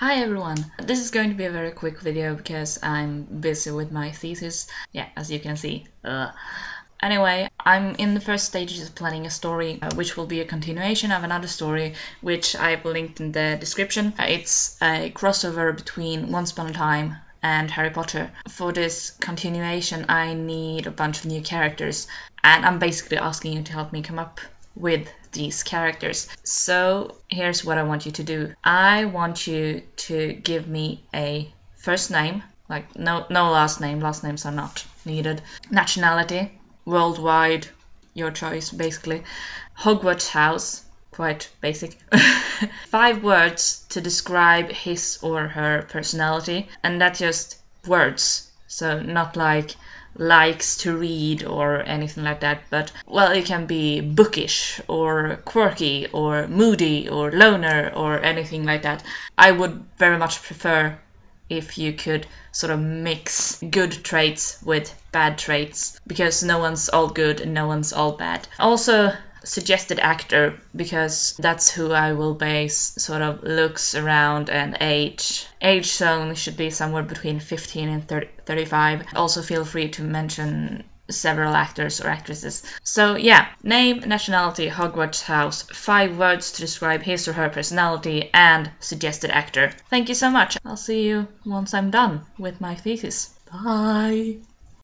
Hi everyone! This is going to be a very quick video because I'm busy with my thesis. Yeah, as you can see. Ugh. Anyway, I'm in the first stages of planning a story, uh, which will be a continuation of another story, which I've linked in the description. It's a crossover between Once Upon a Time and Harry Potter. For this continuation, I need a bunch of new characters, and I'm basically asking you to help me come up with these characters. So here's what I want you to do. I want you to give me a first name, like no no last name. Last names are not needed. Nationality, worldwide, your choice basically. Hogwarts house, quite basic. Five words to describe his or her personality, and that's just words. So not like likes to read or anything like that, but well, it can be bookish or quirky or moody or loner or anything like that. I would very much prefer if you could sort of mix good traits with bad traits because no one's all good and no one's all bad. Also, suggested actor because that's who I will base sort of looks around and age. Age zone should be somewhere between 15 and 30, 35. Also feel free to mention several actors or actresses. So yeah, name, nationality, Hogwarts house, five words to describe his or her personality, and suggested actor. Thank you so much. I'll see you once I'm done with my thesis. Bye!